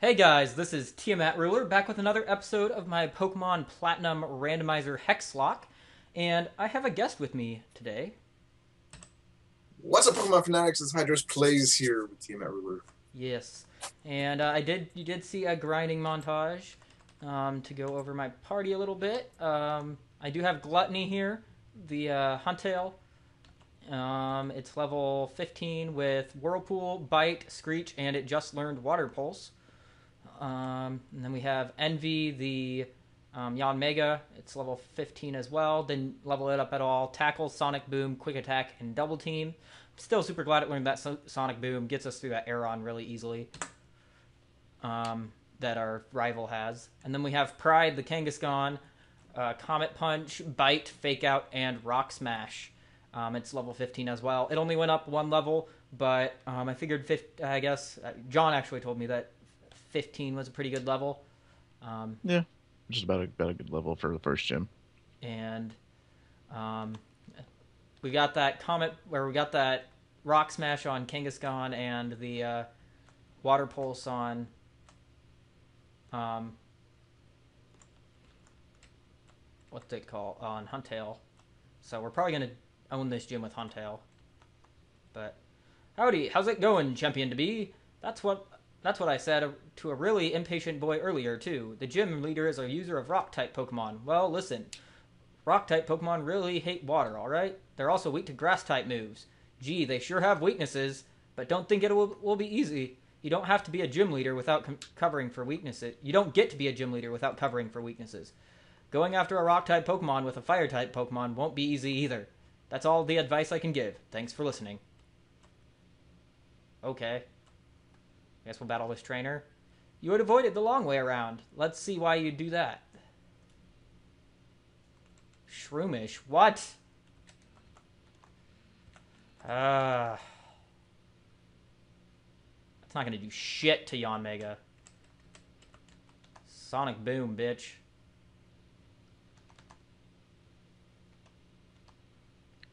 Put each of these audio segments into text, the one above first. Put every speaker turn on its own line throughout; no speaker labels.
Hey guys, this is Tiamat Ruler back with another episode of my Pokemon Platinum Randomizer Hexlocke, and I have a guest with me today.
What's up, Pokemon Fanatics? It's Hydros Plays here with Tiamat Ruler.
Yes, and uh, I did. You did see a grinding montage um, to go over my party a little bit. Um, I do have Gluttony here, the uh, Huntail. Um, it's level 15 with Whirlpool, Bite, Screech, and it just learned Water Pulse. Um, and then we have Envy, the um, Yanmega. It's level 15 as well. Didn't level it up at all. Tackle, Sonic Boom, Quick Attack, and Double Team. Still super glad it learned that so- Sonic Boom. Gets us through that Aron really easily. Um, that our rival has. And then we have Pride, the Kangaskhan, uh, Comet Punch, Bite, Fake Out, and Rock Smash. Um, it's level 15 as well. It only went up one level, but um, I figured, 50, I guess, uh, John actually told me that 15 was a pretty good level. Um,
Yeah, just about a, about a good level for the first gym.
and um, we got that Comet, where we got that Rock Smash on Kangaskhan and the uh, Water Pulse on. Um, what's it called? On Huntail. So we're probably going to own this gym with Huntail. But howdy, how's it going, champion to be? That's what that's what I said to a really impatient boy earlier too. The gym leader is a user of rock type Pokemon. Well, listen. Rock type Pokemon really hate water, alright? They're also weak to grass type moves. Gee, they sure have weaknesses, but don't think it will, will be easy. You don't have to be a gym leader without com- covering for weaknesses. You don't get to be a gym leader without covering for weaknesses. Going after a rock type Pokemon with a fire type Pokemon won't be easy either. That's all the advice I can give. Thanks for listening. Okay. Guess we'll battle this trainer. You would avoid it the long way around. Let's see why you do that. Shroomish. What? Ah. That's not gonna do shit to Yanmega. Sonic Boom, bitch.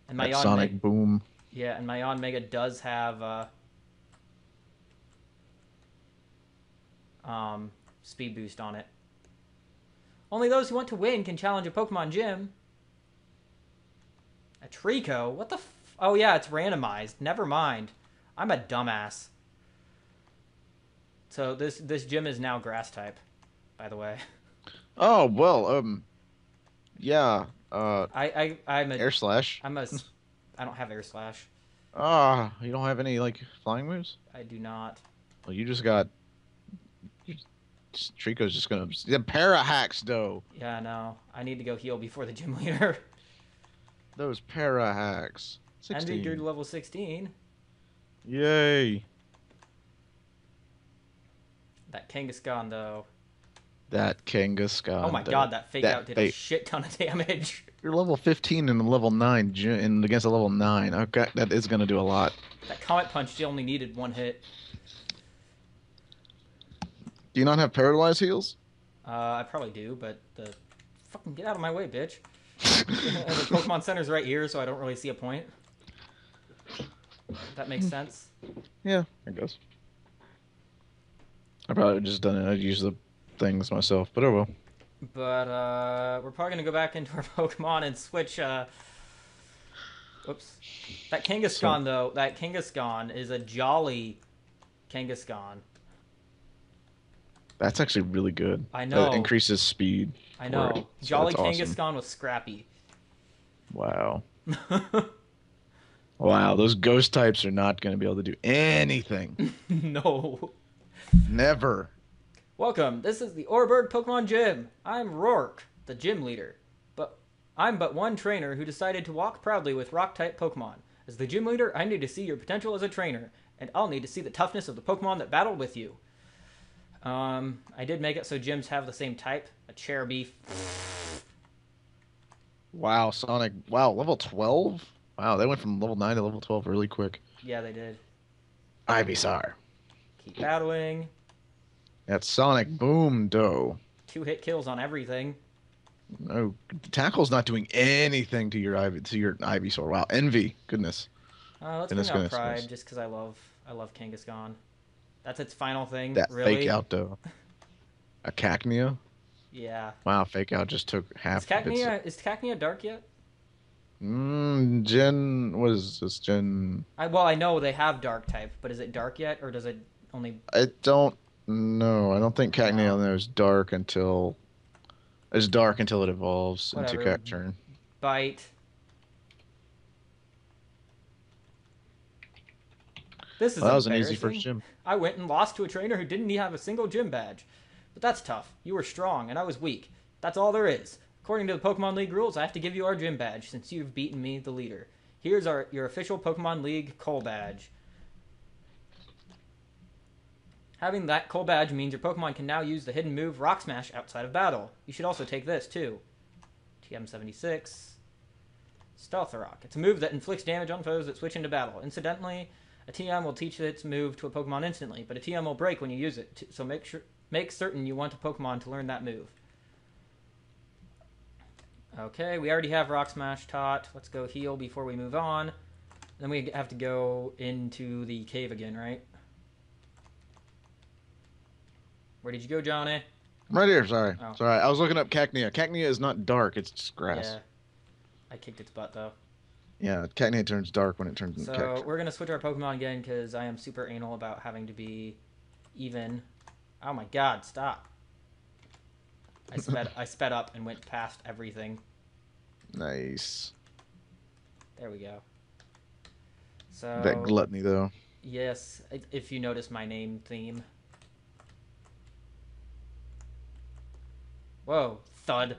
And my
Sonic Boom.
yeah, and my Yanmega does have uh, um, speed boost on it. Only those who want to win can challenge a Pokemon gym. A Treecko? What the f- Oh yeah, it's randomized. Never mind. I'm a dumbass. So this this gym is now grass type, by the way.
Oh well, um, yeah. Uh,
I I I'm a
air slash.
I'm a. I don't have air slash.
Ah, you don't have any like flying moves.
I do not.
Well, you just got. You just- Treecko's just gonna. The para hacks though.
Yeah, no. I need to go heal before the gym leader.
Those para hacks.
Envy
Sixteen.
grew to level 16.
Yay!
That Kangaskhan, though.
That Kangaskhan.
oh my
though.
god, that fake
that
out did a shit ton of damage.
You're level 15 and a level 9 gy- and against a level 9. Okay, that is gonna do a lot.
That Comet Punch she only needed one hit.
Do you not have paralyzed heals?
Uh, I probably do, but the. Fucking get out of my way, bitch. the Pokemon Center's right here, so I don't really see a point. That makes sense.
Yeah, I guess. I probably would just done it. I'd use the things myself, but oh well.
But uh, we're probably gonna go back into our Pokemon and switch. Uh... Whoops. That Kangaskhan though, that Kangaskhan is a jolly Kangaskhan.
That's actually really good.
I
That
know.
increases speed.
I know.
so
jolly
that's awesome.
Kangaskhan was scrappy.
Wow. Wow, those ghost types are not going to be able to do anything.
no.
Never.
Welcome. This is the Oreburgh Pokemon Gym. I'm Roark, the gym leader. But I'm but one trainer who decided to walk proudly with rock type Pokemon. As the gym leader, I need to see your potential as a trainer, and I'll need to see the toughness of the Pokemon that battled with you. Um, I did make it so gyms have the same type. A chair beef.
Wow, Sonic. Wow, level 12? Wow, they went from level 9 to level 12 really quick.
Yeah, they did.
Ivysaur.
Keep battling.
That's Sonic Boom Doe.
Two hit kills on everything.
No, tackle's not doing anything to your Ivy to your Ivysaur. Wow, envy. Goodness.
Uh, let's
Goodness,
bring out
goodness,
Pride
goodness.
just because I love I love Kangaskhan. That's its final thing.
That
really?
fake out though. A Cacnea?
Yeah.
Wow, fake out just took half
Is
of
is Cacnea dark yet?
Mm, Gen what is this? Gen
I well I know they have dark type, but is it dark yet or does it only
I don't know. I don't think Cacnea
Wow.
is dark until it's dark until it evolves into
Whatever.
Cacturne.
bite? This is
Well, that was an easy first gym.
I went and lost to a trainer who didn't have a single gym badge. But that's tough. You were strong and I was weak. That's all there is. According to the Pokemon League rules, I have to give you our gym badge since you've beaten me, the leader. Here's our your official Pokemon League Coal badge. Having that Coal badge means your Pokemon can now use the hidden move Rock Smash outside of battle. You should also take this too. TM76. Stealth Rock. It's a move that inflicts damage on foes that switch into battle. Incidentally, a TM will teach its move to a Pokemon instantly, but a TM will break when you use it. So make sure make certain you want a Pokemon to learn that move. Okay, we already have Rock Smash taught. Let's go heal before we move on. Then we have to go into the cave again, right? Where did you go, Johnny?
Right here, sorry.
Oh.
Sorry. I was looking up Cacnea. Cacnea is not dark, it's just grass.
Yeah. I kicked its butt though.
Yeah, Cacnea turns dark when it turns into
So we're gonna switch our Pokemon again because I am super anal about having to be even. Oh my God! Stop. I sped I sped up and went past everything.
Nice.
There we go. So
That gluttony though.
yes, if you notice my name theme. Whoa, thud.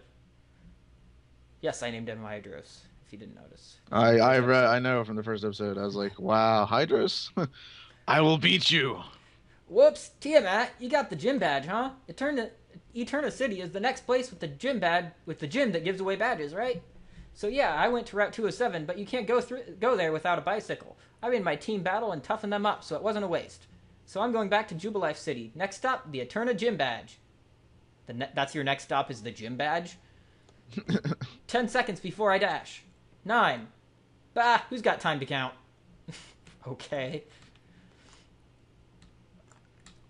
Yes, I named him Hydros. You didn't notice.
I I
First
re-
episode.
I know from the first episode. I was like, wow, Hydros, I will beat you.
Whoops, Tiamat, you got the gym badge, huh? Eterna, Eterna City is the next place with the gym badge with the gym that gives away badges, right? So yeah, I went to Route 207, but you can't go through go there without a bicycle. I made my team battle and toughened them up, so it wasn't a waste. So I'm going back to Jubilife City. Next stop, the Eterna Gym Badge. The ne- that's your next stop is the gym badge. Ten seconds before I dash. Nine. Bah, who's got time to count? okay.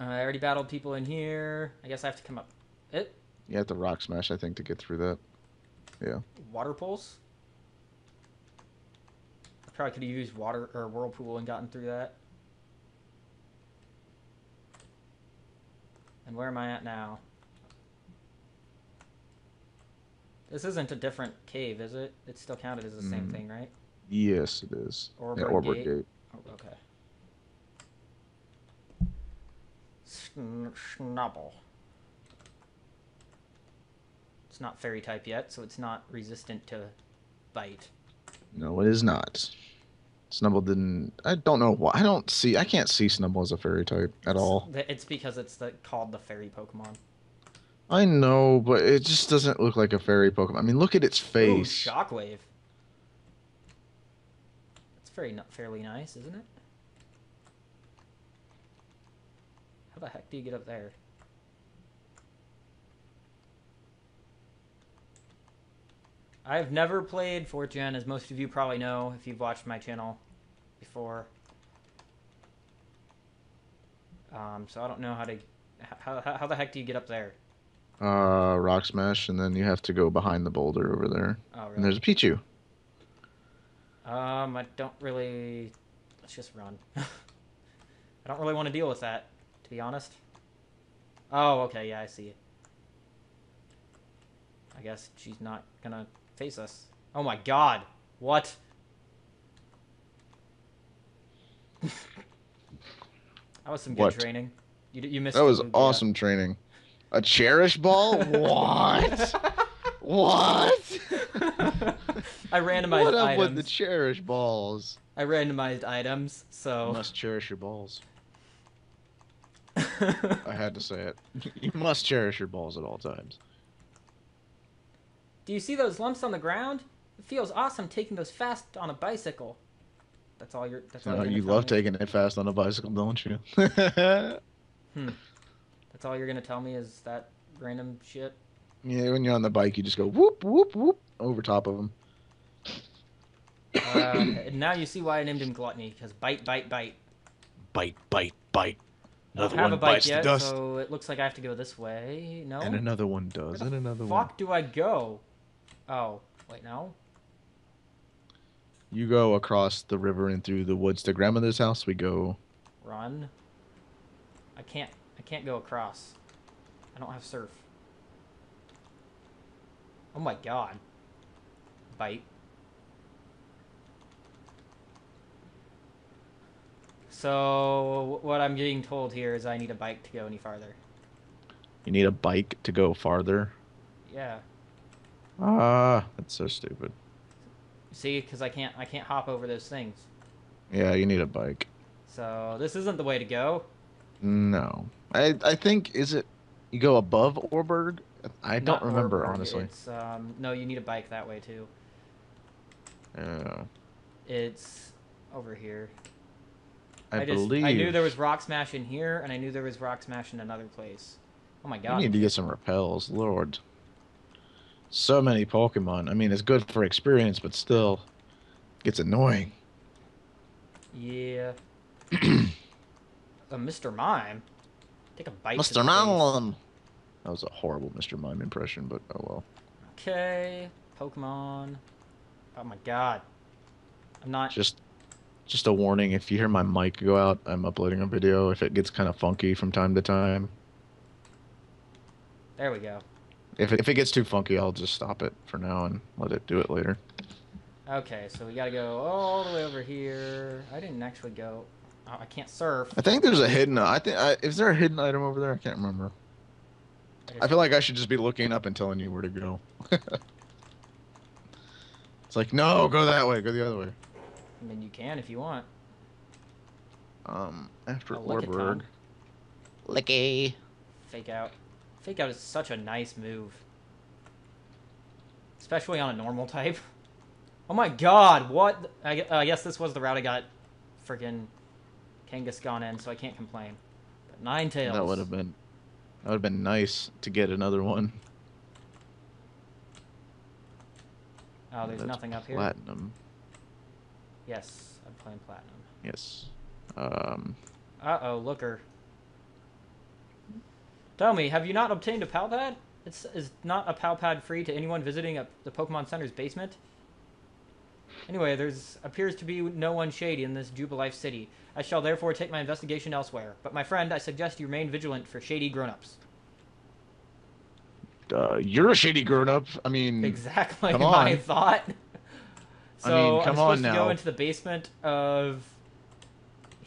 Uh, I already battled people in here. I guess I have to come up. It
You have to rock smash, I think, to get through that. Yeah.
Water pulse. I probably could have used water or whirlpool and gotten through that. And where am I at now? This isn't a different cave, is it? It's still counted as the same
Mm.
thing, right?
Yes, it is.
Oreburgh
yeah,
Gate.
Gate.
Oh, okay. Snubbull. It's not fairy type yet, so it's not resistant to bite.
No, it is not. Snubbull didn't. I don't know why. I don't see. I can't see Snubbull as a fairy type at all.
It's, it's because it's the, called the fairy Pokemon.
I know, but it just doesn't look like a fairy Pokemon. I mean, look at its
Ooh,
face.
Shockwave. It's very not fairly nice, isn't it? How the heck do you get up there? I've never played 4th Gen, as most of you probably know if you've watched my channel before. Um, so I don't know how to. How, how, how the heck do you get up there?
Uh, Rock Smash, and then you have to go behind the boulder over there.
Oh,
And there's a Pichu.
Um, I don't really. Let's just run. I don't really want to deal with that, to be honest. Oh, okay, yeah, I see it. I guess she's not gonna face us. Oh my god! What? that was some good
What?
training. You, you missed.
That was
Lugia.
awesome training. A Cherish Ball? what? what?
I randomized
what up
items.
with the Cherish Balls?
I randomized items,
You
so.
must cherish your balls. I had to say it. You must cherish your balls at all times.
Do you see those lumps on the ground? It feels awesome taking those fast on a bicycle. That's all you're. That's all.
Uh,
you're
you love
me?
taking it fast on a bicycle, don't you? yeah,
That's all you're gonna tell me is that random shit.
Yeah, when you're on the bike, you just go whoop, whoop, whoop over top of them.
Uh, and now you see why I named him Gluttony because bite, bite, bite.
Bite, bite, bite.
Another I don't
Another
have
one
a bike
bites the dust.
so it looks like I have to go this way. No.
And another one does,
Where
and
the
another one.
fuck do I go? Oh, wait, no.
You go across the river and through the woods to grandmother's house. We go.
Run. I can't. I can't go across. I don't have surf. Oh my god. Bite. So what I'm getting told here is I need a bike to go any farther.
You need a bike to go farther.
Yeah.
Ah, that's so stupid.
See, because I can't. I can't hop over those things.
Yeah, you need a bike.
So this isn't the way to go.
No, I I think is it you go above Oreburgh. I don't
Not
remember
Oreburgh,
honestly.
It's um. No, you need a bike that way too.
Uh,
It's over here.
I,
just
believe
I knew there was rock smash in here, and I knew there was rock smash in another place. Oh my
You
god!
need to get some repels, Lord. So many Pokemon. I mean, it's good for experience, but still, gets annoying.
Yeah. a Mr. Mime. Take a bite.
Mr. Mime. That was a horrible Mr. Mime impression, but oh well.
Okay. Pokemon. Oh my god. I'm not.
Just, just a warning. If you hear my mic go out, I'm uploading a video. If it gets kind of funky from time to time,
There we go.
if it, if it gets too funky, I'll just stop it for now and let it do it later.
Okay, so we gotta go all the way over here. I didn't actually go. Oh, I can't surf.
I think there's a hidden. I think. I, is there a hidden item over there? I can't remember. I feel like I should just be looking up and telling you where to go. it's like, no, go that way, go the other way.
I mean, you can if you want.
Um, after
Oh, Oreburgh.
Licky.
Fake out. Fake out is such a nice move. Especially on a normal type. Oh my god, what? I, gue- I guess this was the route I got freaking Kangaskhan in, so I can't complain. But Ninetales.
That would have been, that would have been nice to get another one.
Oh, there's
That's
nothing up here.
Platinum.
Yes, I'm playing Platinum.
Yes. Um,
Uh oh, looker. Tell me, have you not obtained a pal pad? It's is not a pal pad free to anyone visiting a, the Pokemon Center's basement. Anyway, there's appears to be no one shady in this Jubilife city. I shall therefore take my investigation elsewhere. But my friend, I suggest you remain vigilant for shady grown-ups.
uh, you're a shady grown up. I mean,
Exactly
come
my
on.
thought.
I
So
mean,
I'm
come
supposed
on
to go into the basement of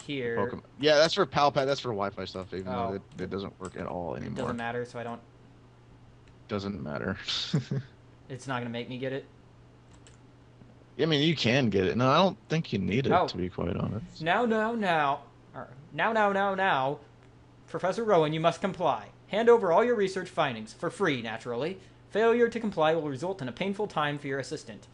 here.
Pokemon. Yeah, that's for Palpad. That's for Wi-Fi stuff. Even
Oh.
though it, it doesn't work at all anymore.
It doesn't matter, so I don't.
Doesn't matter.
It's not gonna make me get it.
I mean, you can get it. No, I don't think you need it,
Oh.
to be quite honest.
Now, now, now, or, now, now, now, now, Professor Rowan, you must comply. Hand over all your research findings for free, naturally. Failure to comply will result in a painful time for your assistant.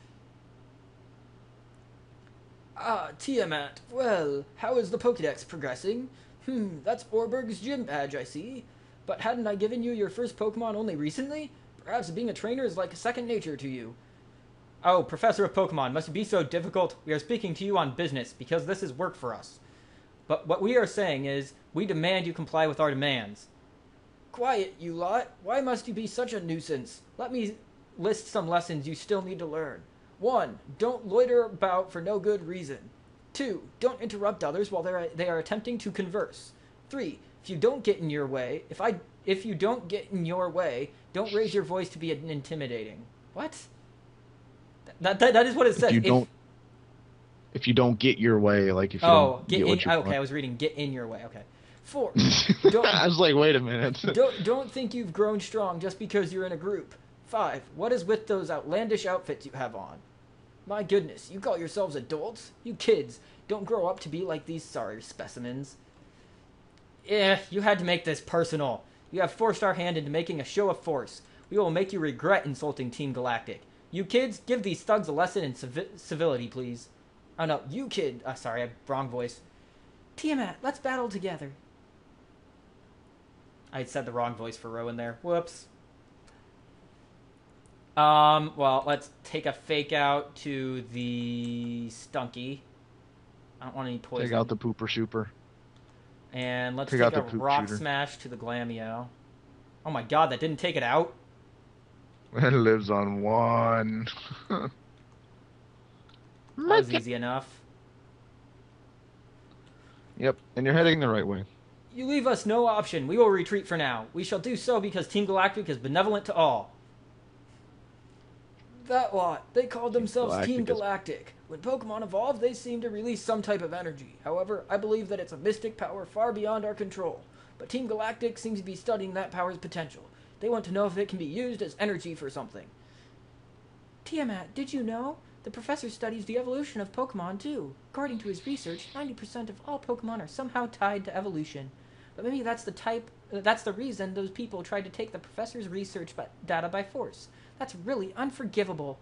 Ah, Tiamat. Well, how is the Pokedex progressing? Hmm, that's Oreburgh's gym badge, I see. But hadn't I given you your first Pokemon only recently? Perhaps being a trainer is like second nature to you. Oh, Professor of Pokemon, must it be so difficult? We are speaking to you on business because this is work for us. But what we are saying is, we demand you comply with our demands. Quiet, you lot. Why must you be such a nuisance? Let me list some lessons you still need to learn. 1. Don't loiter about for no good reason. 2. Don't interrupt others while they are, they are attempting to converse. 3. If you don't get in your way, if I if you don't get in your way, don't raise your voice to be intimidating. What? That, that, that is what it says.
If you don't, if you don't get your way, like if you
oh,
don't
get,
get,
in.
you
Okay, I was reading get in your way. Okay. Four. Don't-
I was like, wait a minute.
don't don't think you've grown strong just because you're in a group. Five. What is with those outlandish outfits you have on? My goodness, you call yourselves adults? You kids, don't grow up to be like these sorry specimens. Eh, you had to make this personal. You have forced our hand into making a show of force. We will make you regret insulting Team Galactic. You kids, give these thugs a lesson in civi- civility, please. Oh no, you kid. Uh, sorry, I wrong voice. Tiamat, let's battle together. I said the wrong voice for Rowan there. Whoops. Um, well, let's take a fake out to the Stunky. I don't want any poison.
Take out the pooper super.
And let's take
out
a rock
shooter.
smash to the Glameow. Oh my god, that didn't take it out?
It lives on one.
That was easy enough.
Yep, and you're heading the right way.
You leave us no option. We will retreat for now. We shall do so because Team Galactic is benevolent to all. That lot. They called themselves Team
Galactic is-
When Pokemon evolve, they seem to release some type of energy. However, I believe that it's a mystic power far beyond our control. But Team Galactic seems to be studying that power's potential. They want to know if it can be used as energy for something. Tiamat, did you know? The professor studies the evolution of Pokemon too. According to his research, 90% of all Pokemon are somehow tied to evolution. But maybe that's the type uh, that's the reason those people tried to take the professor's research by, data by force. That's really unforgivable.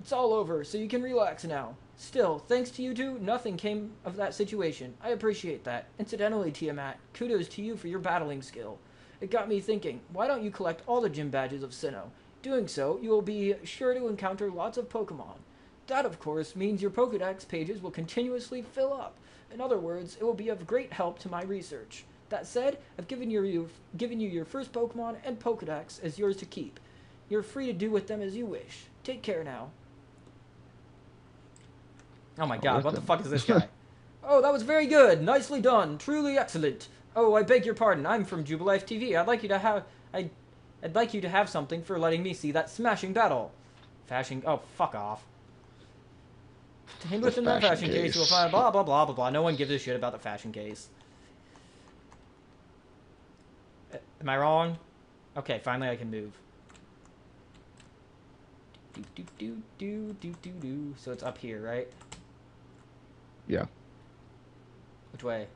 It's all over, so you can relax now. Still, thanks to you two, nothing came of that situation. I appreciate that. Incidentally, Tiamat, kudos to you for your battling skill. It got me thinking, why don't you collect all the gym badges of Sinnoh? Doing so, you will be sure to encounter lots of Pokemon. That, of course, means your Pokedex pages will continuously fill up. In other words, it will be of great help to my research. That said, I've given you, your, given you your first Pokemon and Pokedex as yours to keep. You're free to do with them as you wish. Take care now. Oh my god, what the fuck is this guy? oh, that was very good. Nicely done. Truly excellent. Oh, I beg your pardon. I'm from Jubilife TV. I'd like you to have I I'd like you to have something for letting me see that smashing battle. Fashion Oh, fuck off. Contained within that
fashion
case,
case.
you'll find blah blah blah blah blah. No one gives a shit about the fashion case. Am I wrong? Okay, finally I can move. Do do do do do do do. So it's up here, right?
Yeah.
Which way?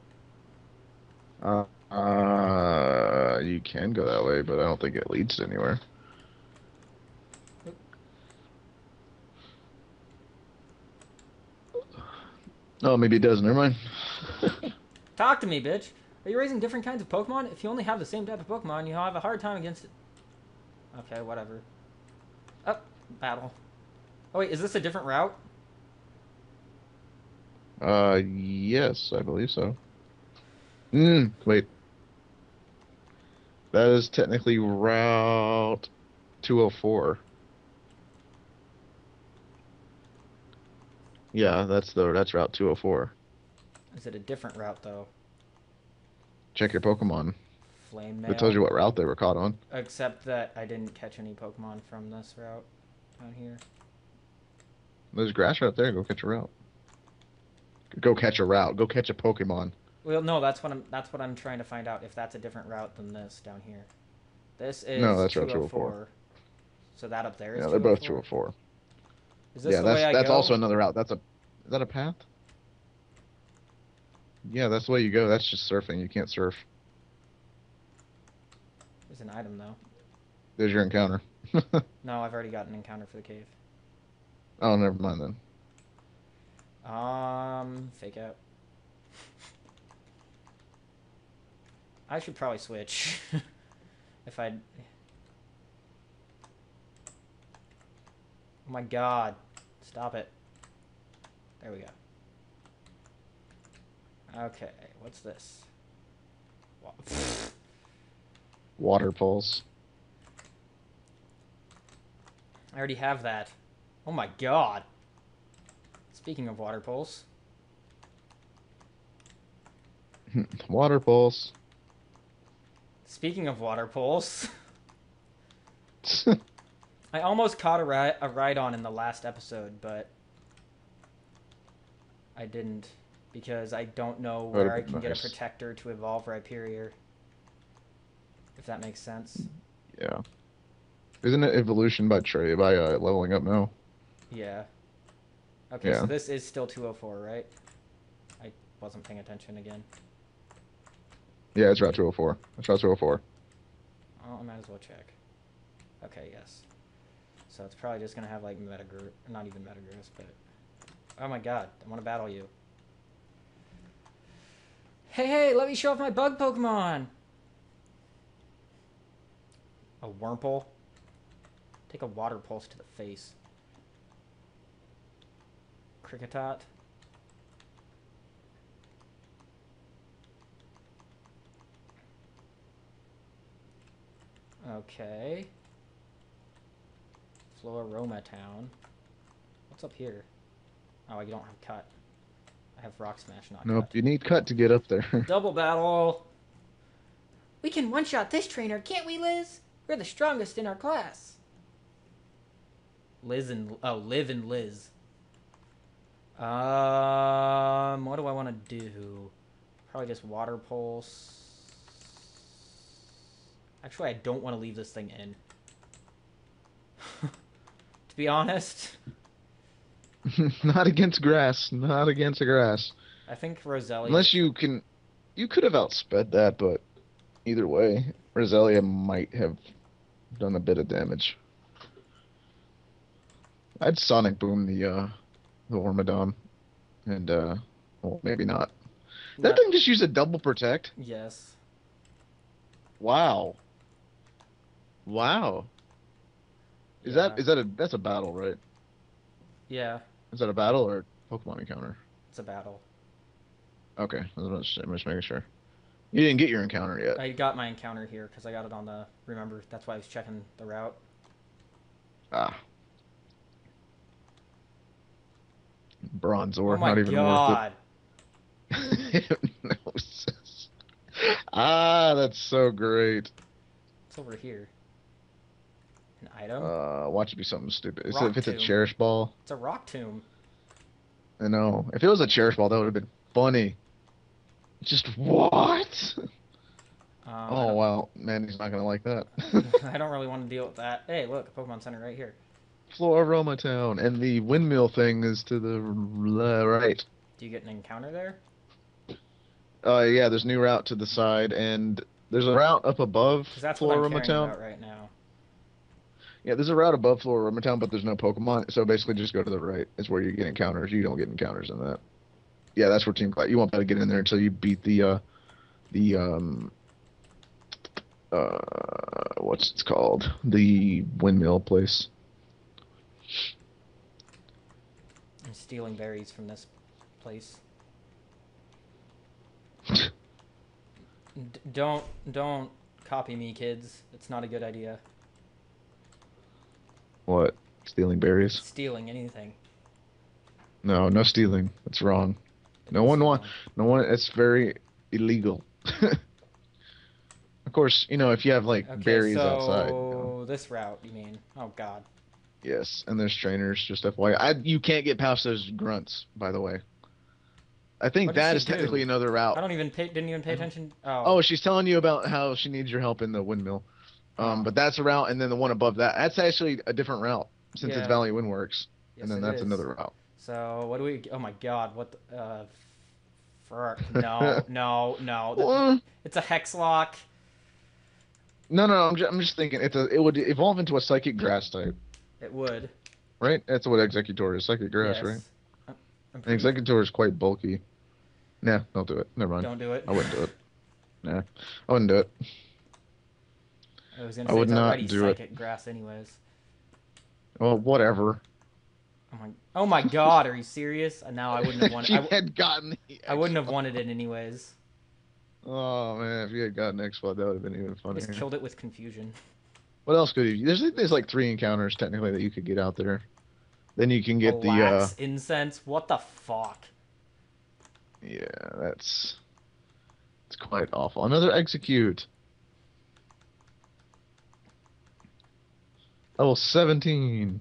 Uh, uh, you can go that way, but I don't think it leads to anywhere. Oh, maybe it does. Never mind.
Talk to me, bitch. Are you raising different kinds of Pokemon? If you only have the same type of Pokemon, you'll have a hard time against it. Okay, whatever. Up, battle. Oh wait, is this a different route?
Uh, yes, I believe so. Hmm. Wait. That is technically Route 204. Yeah, that's the that's Route 204.
Is it a different route though?
Check your Pokemon.
Flame mail.
It tells you what route they were caught on.
Except that I didn't catch any Pokemon from this route down here.
There's grass right there. Go catch a route. Go catch a route. Go catch a Pokemon.
Well, no, that's what I'm. That's what I'm trying to find out. If that's a different route than this down here. This is
No, that's Route
204. So that up there is
Yeah, they're both
204?
204.
Is this
Yeah,
the
that's
way I
that's
go?
also another route. That's a is that a path? Yeah, that's the way you go. That's just surfing. You can't surf.
There's an item though.
There's your encounter.
No, I've already got an encounter for the cave.
oh, never mind then.
Um, fake out. I should probably switch. if I. Oh my god. Stop it. There we go. Okay, what's this?
Water pulse.
I already have that. Oh my god. Speaking of water pulse,
Water pulse.
Speaking of water pulse, I almost caught a, ri- a Rhydon in the last episode, but I didn't because I don't know where I can get a protector to evolve Rhyperior. If that makes sense.
yeah. Isn't it evolution by trade by uh, leveling up now?
Yeah. Okay, so this is still 204, right? I wasn't paying attention again.
Yeah, it's Route 204. It's Route 204.
Oh, I might as well check. Okay, yes. So it's probably just gonna have like Metagross, not even Metagross, but oh my god, I want to battle you. Hey, hey, let me show off my bug Pokemon. A Wurmple. Take a Water Pulse to the face. Kricketot. Okay. Floaroma Town. What's up here? Oh, I don't have cut. I have rock smash, not
Nope,
cut.
you need cut to get up there.
Double battle. We can one shot this trainer, can't we, Liz? We're the strongest in our class. Liz and oh, Liv and Liz. Um, what do I want to do? Probably just water pulse. Actually, I don't want to leave this thing in. to be honest,
not against grass. Not against the grass.
I think Roselia.
Unless you can, you could have outsped that, but either way, Roselia might have done a bit of damage. I'd Sonic Boom the uh, the Ormadon, and uh, well, maybe not. That
Not-
thing just used a double protect.
yes.
Wow. Wow. Is that
Yeah.
is that a that's a battle, right?
Yeah,
Is that a battle or a Pokemon encounter?
it's a battle.
Okay, I'm just, I'm just making sure. You didn't get your encounter yet.
I got my encounter here because I got it on the. Remember, that's why I was checking the route.
Ah. Bronzor,
oh my
not even
god!
worth it. Hypnosis. ah, that's so great.
It's over here. Item?
Uh, watch it be something stupid.
Rock
if it's a cherish ball,
it's a rock tomb.
I know. If it was a cherish ball, that would have been funny. Just what?
Um,
Oh wow, man, he's not gonna like that.
I don't really want to deal with that. Hey, look, Pokemon Center right here.
Floaroma Town, and the windmill thing is to the right.
Do you get an encounter there?
Uh, yeah, there's new route to the side, and there's a route up above
that's Floaroma
Town.
right now.
Yeah, there's a route above Floaroma Town, but there's no Pokemon. So basically, just go to the right. It's where you get encounters. You don't get encounters in that. Yeah, that's where Team Class. You won't be able to get in there until you beat the uh, the um, uh, what's it's called? The windmill place.
I'm stealing berries from this place. D- don't don't copy me, kids. It's not a good idea.
What? Stealing berries?
Stealing anything.
No, no stealing. That's wrong. No one want. No one. It's very illegal. of course, you know if you have like
Okay,
berries
so
outside. know.
this route, you mean? Oh God.
Yes, and there's trainers. Just FYI, I, you can't get past those grunts. By the way, I think
What
that is technically another route.
I don't even pay. Didn't even pay attention. Oh.
Oh, she's telling you about how she needs your help in the windmill. Um, but that's a route, and then the one above that, that's actually a different route since
Yeah.
it's Valley Windworks,
yes,
and then that's
is.
another route.
So what do we? Oh my God! What? The, uh, frick. No, no, no.
Well,
It's a hex lock.
no, no, I'm just, I'm just thinking it's a, it would evolve into a psychic grass type,
It would.
right? That's what Exeggutor is, psychic grass,
yes.
right?
I'm- I'm
And Exeggutor is quite bulky. Nah, don't do it. Never mind.
Don't do it.
I wouldn't do it. Nah, I wouldn't do it.
I was gonna
I
say
would
it's
not do it.
grass, anyways.
Well, whatever.
Oh my! Oh my God! Are you serious? Uh, Now I wouldn't have wanted. I, w-
had gotten
I wouldn't have wanted it anyways.
Oh man, if you had gotten X Ball, that would have been even funnier.
just killed it with confusion.
What else could you? There's there's like three encounters technically that you could get out there. Then you can get the uh
incense. What the fuck?
yeah, that's it's quite awful. Another Exeggcute. Level 17.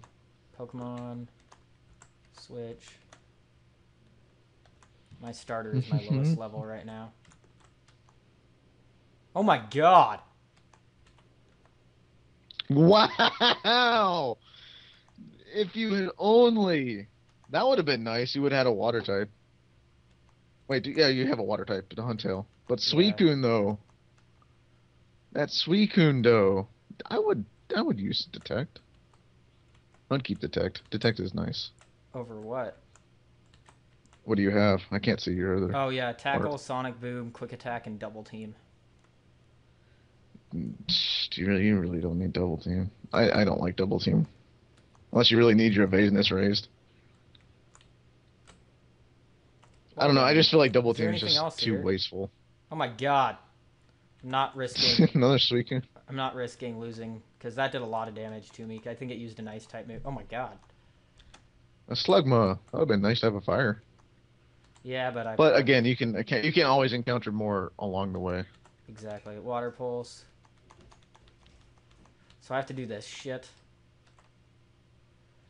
Pokemon. Switch. My starter is my lowest level right now. Oh my god!
Wow! If you had only that would have been nice. You would have had a water type. Wait, do- yeah, you have a water type, the Huntail. But
Yeah.
Suicune though. That Suicune though. I would I would use detect. I'd keep detect. Detect is nice.
Over what?
What do you have? I can't see your other.
Oh yeah, tackle, sonic boom, quick attack, and double team.
Do you really, you really don't need double team. I, I don't like double team. Unless you really need your evasiveness raised. I don't know. I just feel like double team is just too
here?
wasteful.
Oh my god. I'm not risking.
Another Suicune.
I'm not risking losing because that did a lot of damage to me. I think it used a nice type move. Oh my god.
A slugma. That would have been nice to have a fire.
Yeah, but I.
But again, you can you can always encounter more along the way.
Exactly. Water pulse. So I have to do this shit.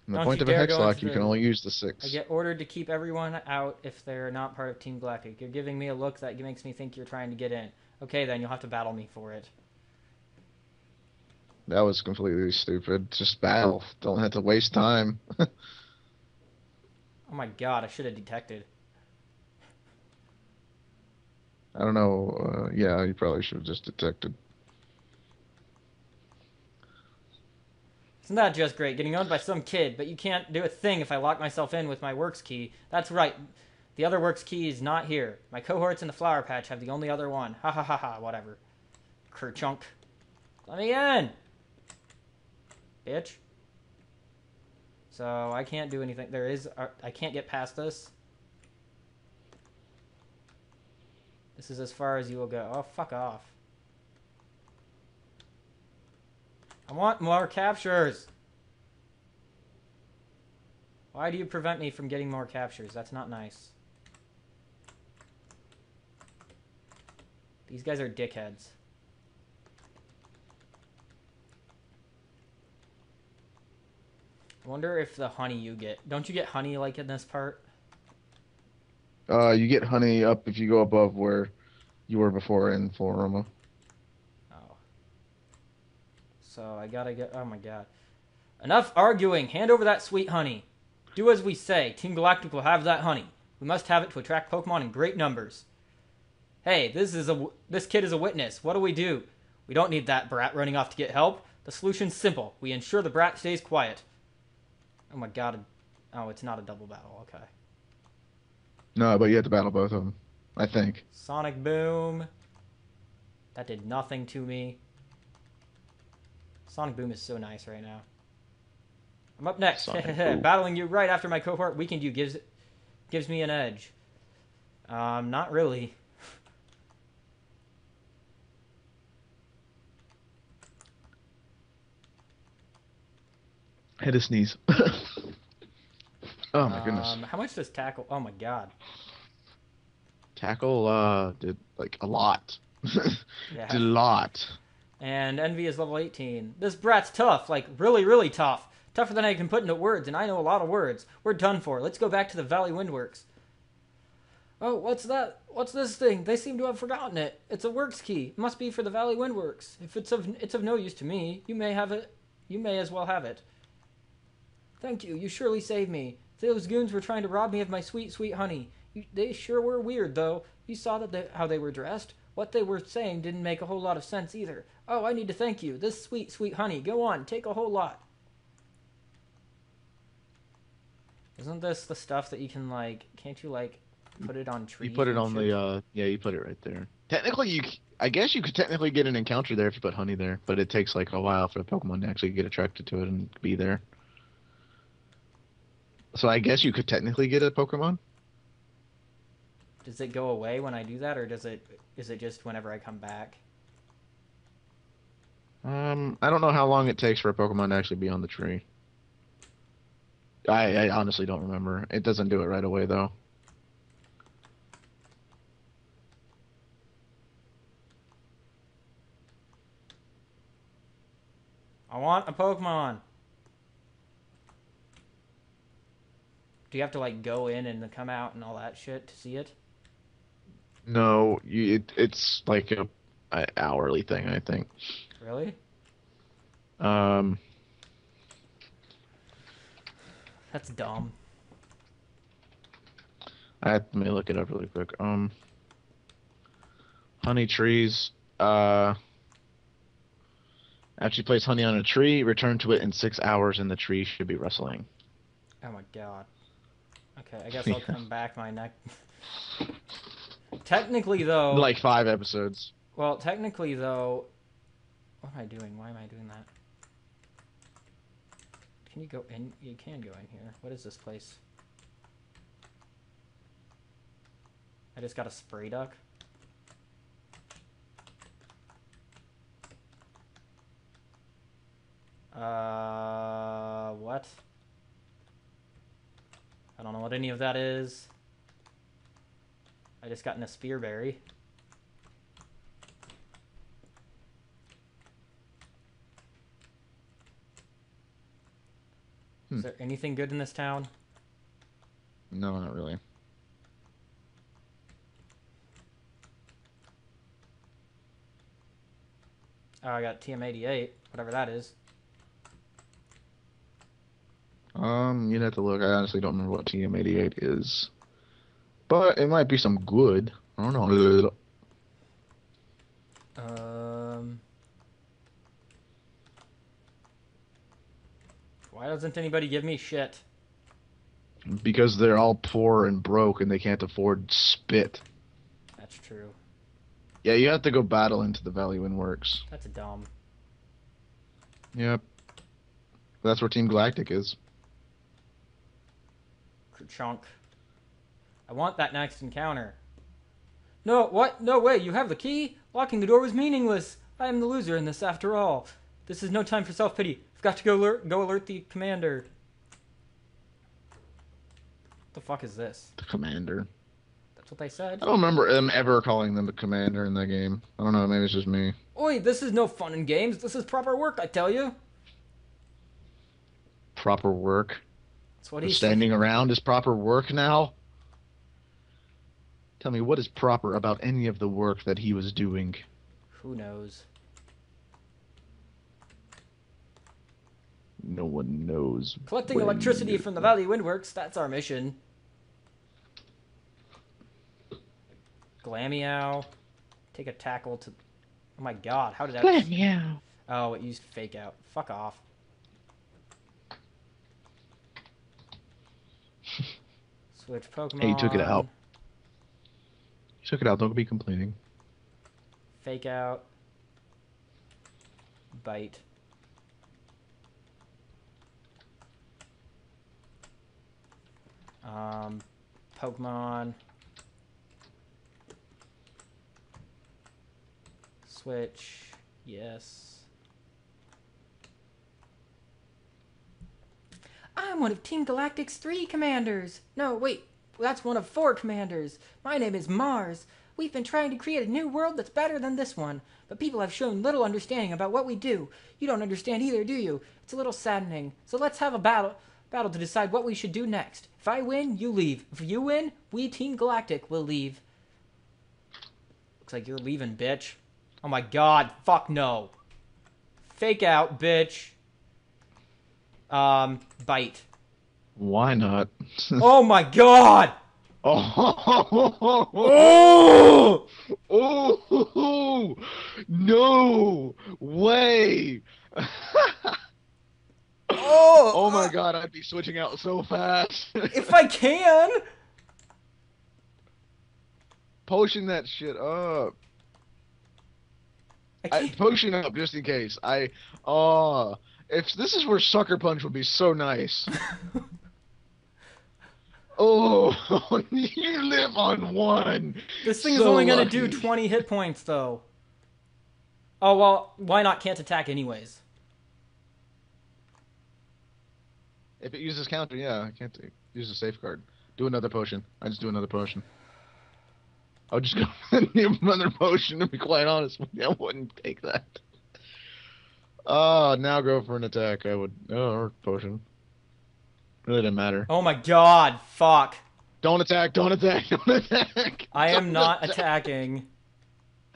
And the
Don't
point of a hex lock, you can only use the six.
I get ordered to keep everyone out if they're not part of Team Galactic. You're giving me a look that makes me think you're trying to get in. Okay, then you'll have to battle me for it.
That was completely stupid. Just battle. Don't have to waste time.
Oh my god, I should have detected.
I don't know. Uh, yeah, you probably should have just detected.
Isn't that just great? Getting owned by some kid, but you can't do a thing if I lock myself in with my works key. That's right. The other works key is not here. My cohorts in the flower patch have the only other one. Ha ha ha ha, whatever. Kerchunk. Let me in! Bitch. So, I can't do anything. There is. I can't get past this. This is as far as you will go. Oh, fuck off. I want more captures. Why do you prevent me from getting more captures? That's not nice. These guys are dickheads. Wonder if the honey you get. Don't you get honey like in this part?
Uh, you get honey up if you go above where you were before in Floaroma.
Oh. So I gotta get. Oh my god. Enough arguing. Hand over that sweet honey. Do as we say. Team Galactic will have that honey. We must have it to attract Pokemon in great numbers. Hey, this is a this kid is a witness. What do we do? We don't need that brat running off to get help. The solution's simple. We ensure the brat stays quiet. Oh my god. Oh, it's not a double battle. Okay.
No, but you have to battle both of them. I think.
Sonic Boom. That did nothing to me. Sonic Boom is so nice right now. I'm up next. Battling you right after my cohort weakened you gives gives me an edge. Um, not really.
Had to sneeze. oh my goodness.
Um, how much does tackle? Oh my god.
Tackle uh did like a lot.
Yeah.
did a lot.
And Envy is level 18. This brat's tough, like really, really tough. Tougher than I can put into words, and I know a lot of words. We're done for. Let's go back to the Valley Windworks. Oh, what's that? What's this thing? They seem to have forgotten it. It's a works key. It must be for the Valley Windworks. If it's of it's of no use to me, you may have it. You may as well have it. Thank you. You surely saved me. Those goons were trying to rob me of my sweet, sweet honey. You, they sure were weird, though. You saw that they, how they were dressed. What they were saying didn't make a whole lot of sense either. Oh, I need to thank you. This sweet, sweet honey. Go on, take a whole lot. Isn't this the stuff that you can like? Can't you like put it on trees?
You put it on
shit?
the uh yeah, you put it right there. Technically you I guess you could technically get an encounter there if you put honey there, but it takes like a while for the Pokemon to actually get attracted to it and be there. So I guess you could technically get a Pokemon.
Does it go away when I do that, or does it? Is it just whenever I come back?
Um, I don't know how long it takes for a Pokemon to actually be on the tree. I, I honestly don't remember. It doesn't do it right away though.
I want a Pokemon. Do you have to like go in and come out and all that shit to see it?
No, you, it, it's like a, a hourly thing, I think.
Really?
Um,
That's dumb.
I let me look it up really quick. Um, honey trees. Uh, after you place honey on a tree, return to it in six hours, and the tree should be rustling.
Oh my god. Okay, I guess I'll come back my neck. technically, though.
Like five episodes.
Well, technically, though. What am I doing? Why am I doing that? Can you go in? You can go in here. What is this place? I just got a Sprayduck. Uh, what? I don't know what any of that is. I just got in a spearberry.
Hmm.
Is there anything good in this town?
No, not really.
Oh, I got TM88, whatever that is.
Um, you'd have to look. I honestly don't remember what TM88 is, but it might be some good. I don't know.
Um. Why doesn't anybody give me shit?
Because they're all poor and broke and they can't afford spit.
That's true.
Yeah, you have to go battle into the Valley Windworks.
That's dumb.
Yep. That's where Team Galactic is.
Chunk. I want that next encounter. No, what? No way, you have the key? Locking the door was meaningless. I am the loser in this after all. This is no time for self pity. I've got to go alert, go alert the commander. What the fuck is this?
The commander.
That's what they said.
I don't remember them ever calling them the commander in that game. I don't know. Maybe it's just me.
Oi, this is no fun and games. This is proper work, I tell you.
Proper work.
That's what he said.
Standing around is proper work now. Tell me what is proper about any of the work that he was doing.
Who knows?
No one knows.
Collecting electricity from the Valley Windworks, that's our mission. Glameow. Take a tackle to. Oh my god, how did that.
Meow.
Oh, it used fake out. Fuck off. Switch Pokemon.
Hey, you took it out. You took it out. Don't be complaining.
Fake out. Bite. Um, Pokemon. Switch. Yes. I'm one of Team Galactic's three commanders. No, wait. That's one of four commanders. My name is Mars. We've been trying to create a new world that's better than this one, but people have shown little understanding about what we do. You don't understand either, do you? It's a little saddening. So let's have a battle battle to decide what we should do next. If I win, you leave. If you win, we Team Galactic will leave. Looks like you're leaving, bitch. Oh my god, fuck no. Fake out, bitch. Um, bite.
Why not?
Oh my god!
oh,
Oh!
oh, no way!
Oh!
oh my god, I'd be switching out so fast.
If I can!
Potion that shit up.
I
I, potion up just in case. I oh, if this is where sucker punch would be so nice. oh, you live on one.
This thing
So
only gonna do 20 hit points, though. Oh, well, why not can't attack anyways?
If it uses counter, yeah, I can't use a safeguard. Do another potion. I just do another potion. I'll just go another potion. To be quite honest with you, I wouldn't take that. Oh, now go for an attack. I would. Oh, or potion. Really didn't matter.
Oh my god, fuck.
Don't attack! Don't attack! Don't attack!
I am
don't
not
attack.
attacking.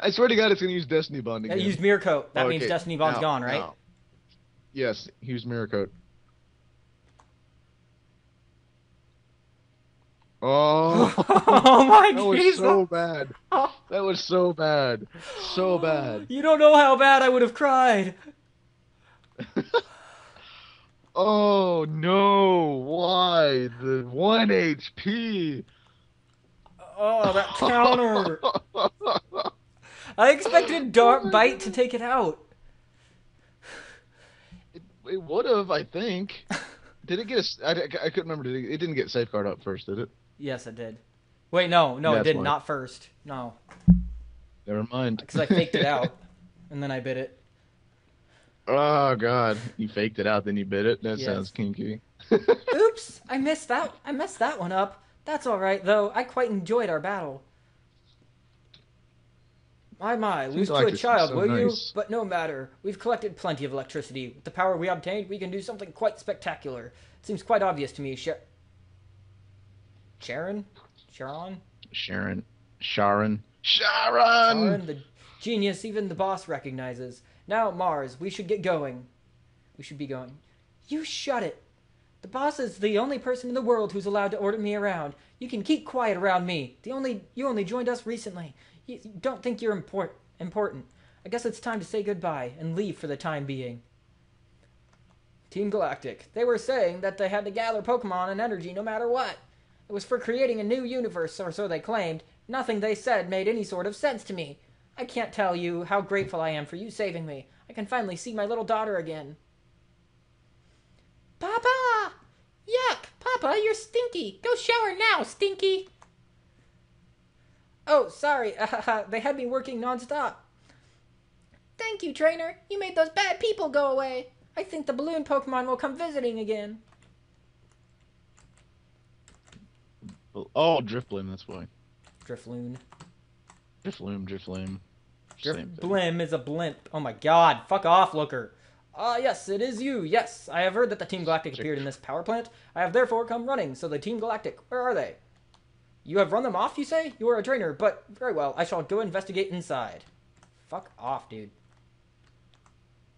I swear to God, it's gonna use Destiny Bond
I
again.
used Mirror Coat. That means
Okay,
Destiny Bond's
now-
gone, right?
now. Yes, he used Mirror Coat. Oh,
oh my
that was so bad. That was so bad. So bad.
You don't know how bad I would have cried.
Oh no! Why the one HP?
Oh, that counter. I expected Dark oh Bite to take it out.
it it would have, I think. Did it get a? I, I couldn't remember. Did it, it didn't get safeguard up first, did it?
Yes, it did. Wait, no, no, it
That's
did
why.
not first. No,
Never mind.
because I faked it out, and then I bit it.
Oh god, you faked it out, then you bit it. That
Yes.
sounds kinky.
Oops, I missed that. I messed that one up. That's all right though. I quite enjoyed our battle. My my,
Seems
lose
like
to a child,
so
will you? But no matter. We've collected plenty of electricity. With the power we obtained, we can do something quite spectacular. It seems quite obvious to me, Sha- Charon? Charon?
Charon, Charon, Charon.
Charon, the genius even the boss recognizes. Now, Mars, we should get going. We should be going. You shut it. The boss is the only person in the world who's allowed to order me around. You can keep quiet around me. The only you only joined us recently. You, don't think you're import, important. I guess it's time to say goodbye and leave for the time being. Team Galactic. They were saying that they had to gather Pokemon and energy no matter what. Was for creating a new universe, or so they claimed. Nothing they said made any sort of sense to me. I can't tell you how grateful I am for you saving me. I can finally see my little daughter again. Papa! Yuck! Papa, you're stinky! Go shower now, stinky! Oh, sorry. they had me working nonstop. Thank you, trainer. You made those bad people go away. I think the balloon Pokemon will come visiting again.
Oh, Drifblim, that's why.
Drifloon.
Drifloom, Drifloom. Same thing.
Drifblim is a blimp. Oh my god, fuck off, Looker. Ah, yes, it is you. Yes, I have heard that the Team Galactic appeared in this power plant. I have therefore come running. So the Team Galactic, where are they? You have run them off, you say? You are a trainer, but very well. I shall go investigate inside. Fuck off, dude.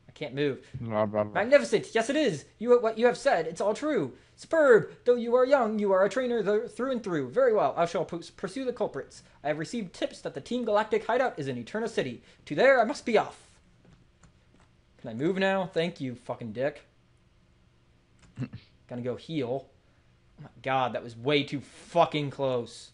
I can't move. Magnificent. Yes, it is. You what you have said. It's all true. Superb. Though you are young, you are a trainer th- through and through. Very well. I shall pursue the culprits. I have received tips that the Team Galactic hideout is in Eterna City. To there, I must be off. Can I move now? Thank you, fucking dick. Gonna go heal. Oh my god, that was way too fucking close.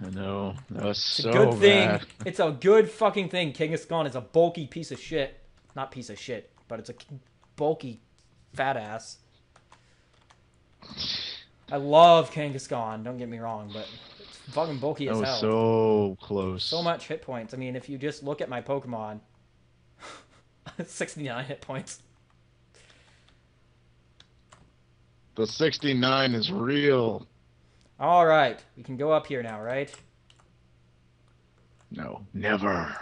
I know. That was
It's
so
a good thing. It's a good fucking thing. King of Kangaskhan is a bulky piece of shit. Not piece of shit, but it's a bulky fat ass. I love Kangaskhan, don't get me wrong, but it's fucking bulky
That
as
was
hell.
so close.
So much hit points. I mean, if you just look at my Pokemon, 69 hit points.
The 69 is real.
All right, we can go up here now, right?
No, never.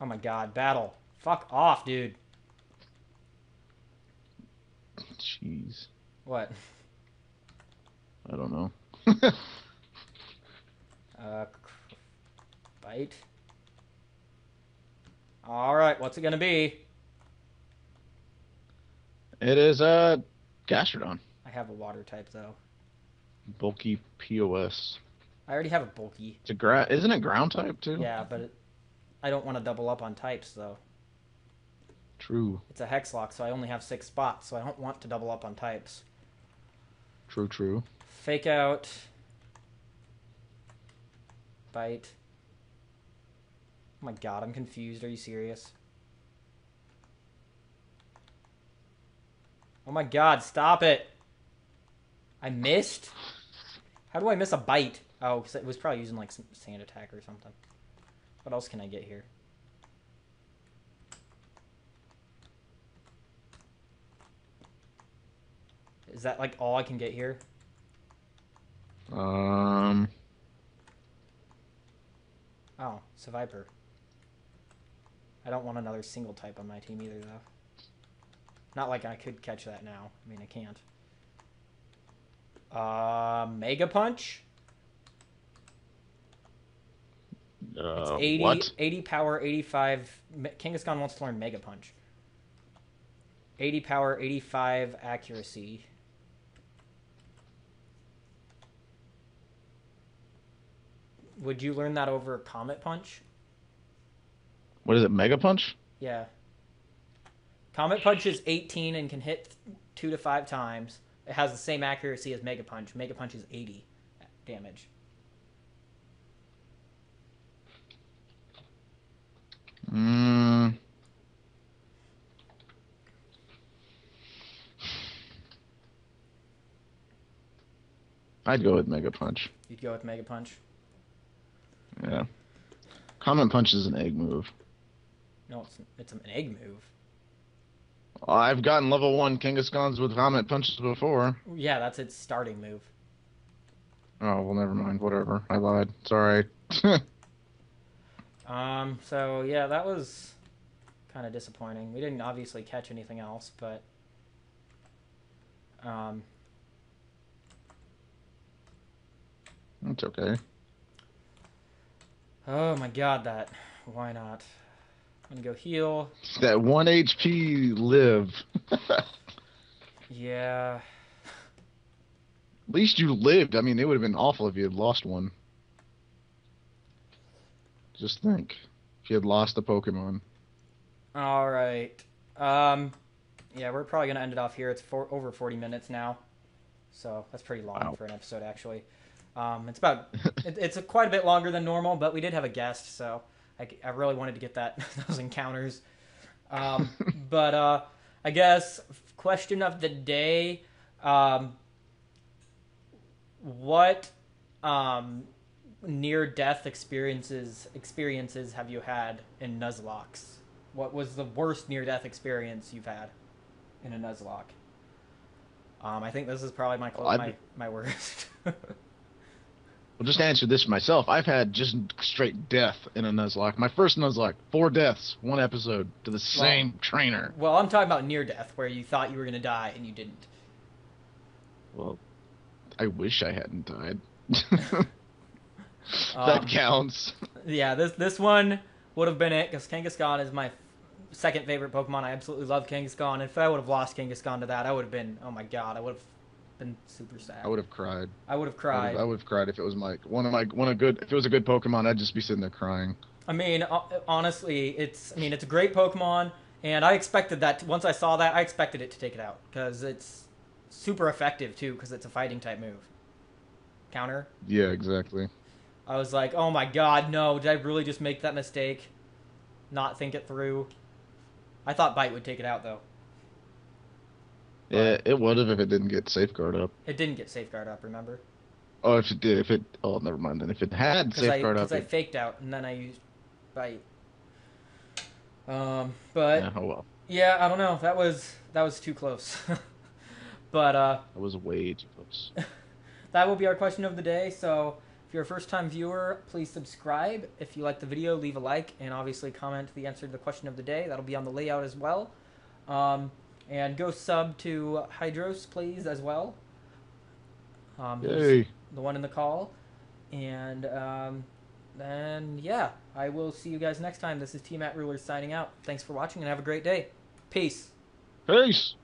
Oh my god, battle. Fuck off, dude.
Jeez.
What?
I don't know.
Uh, bite. All right, what's it gonna be?
it is uh, Gastrodon.
I have a water type though.
Bulky POS.
I already have a bulky.
It's a gra- Isn't it ground type too?
Yeah, but it, I don't want to double up on types though.
True.
It's a Hexlocke, so I only have six spots, so I don't want to double up on types.
True. True.
Fake out. Bite. Oh my god, I'm confused. Are you serious? Oh my god, stop it! I missed? How do I miss a bite? Oh, it was probably using like sand attack or something. What else can I get here? Is that like all I can get here?
Um.
Oh, it's Seviper. I don't want another single type on my team either, though. Not like I could catch that now. I mean, I can't. Uh, Mega Punch. It's
Uh,
80,
what?
80 power, 85. Me- Kangaskhan wants to learn Mega Punch. 80 power, 85 accuracy. Would you learn that over Comet Punch?
What is it? Mega Punch?
Yeah. Comet Punch is 18 and can hit two to five times. It has the same accuracy as Mega Punch. Mega Punch is 80 damage.
Mm. I'd go with Mega Punch.
You'd go with Mega Punch.
Yeah. Comet Punch is an egg move.
No, it's it's an egg move.
I've gotten level one Kangaskhan's with vomit punches before.
Yeah, that's its starting move.
Oh well, never mind. Whatever. I lied. Sorry.
Um, so yeah, that was kind of disappointing. We didn't obviously catch anything else, but um,
It's okay.
Oh my god, that why not? I'm gonna go heal.
That one HP live.
Yeah.
At least you lived. I mean, it would have been awful if you had lost one. Just think, if you had lost the Pokemon.
all right. Um, yeah, we're probably gonna end it off here. It's for, over 40 minutes now, so that's pretty long
Wow.
for an episode actually. Um, it's about it, it's a, quite a bit longer than normal, but we did have a guest, so I, I really wanted to get that those encounters. Um, but uh, I guess question of the day: um, What um, near-death experiences experiences have you had in Nuzlockes? What was the worst near-death experience you've had in a Nuzlocke? Um, I think this is probably my clo-
Well,
my my worst.
Well, just to answer this myself, I've had just straight death in a Nuzlocke. My first Nuzlocke, four deaths, one episode to the same trainer.
Well, I'm talking about near death, where you thought you were gonna die and you didn't.
Well, I wish I hadn't died.
Um,
that counts.
Yeah, this this one would have been it because Kangaskhan is my second favorite Pokemon. I absolutely love Kangaskhan. If I would have lost Kangaskhan to that, I would have been oh my god, I would have been super sad.
I would have cried.
I would have cried.
I would have cried if it was my one of my one of good. If it was a good Pokemon, I'd just be sitting there crying.
I mean, honestly, it's I mean it's a great Pokemon, and I expected that. Once I saw that, I expected it to take it out because it's super effective too because it's a fighting type move. Counter.
Yeah, exactly.
I was like, oh my god, no! Did I really just make that mistake? Not think it through. I thought Bite would take it out though.
Yeah, it would have if it didn't get safeguard up.
It didn't get safeguard up, remember?
Oh, if it did, if it. Oh, never mind. Then if it had
Because I,
safeguard
'cause
up,
I faked out and then I used Bite. Um, but
yeah, oh well.
yeah, I don't know. That was that was too close. but uh,
that was way too close.
that will be our question of the day. So if you're a first time viewer, please subscribe. If you like the video, leave a like and obviously comment the answer to the question of the day. That'll be on the layout as well. Um, and go sub to Hydros, please, as well. Um,
Yay.
the one in the call. And um, then, yeah, I will see you guys next time. This is Tiamat Ruler signing out. Thanks for watching and have a great day. Peace.
Peace.